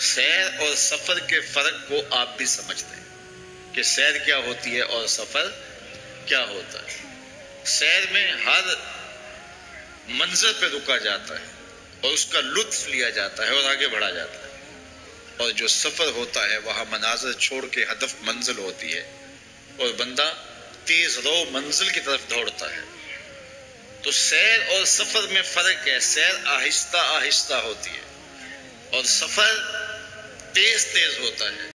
सैर और सफ़र के फ़र्क को आप भी समझते हैं कि सैर क्या होती है और सफ़र क्या होता है। सैर में हर मंजर पे रुका जाता है और उसका लुत्फ लिया जाता है और आगे बढ़ा जाता है। और जो सफ़र होता है, वहाँ मनाजर छोड़ के हदफ मंजिल होती है और बंदा तेज रो मंजिल की तरफ़ दौड़ता है। तो सैर और सफ़र में फ़र्क है। सैर आहिस्ता आहिस्ता होती है और सफ़र तेज तेज होता है।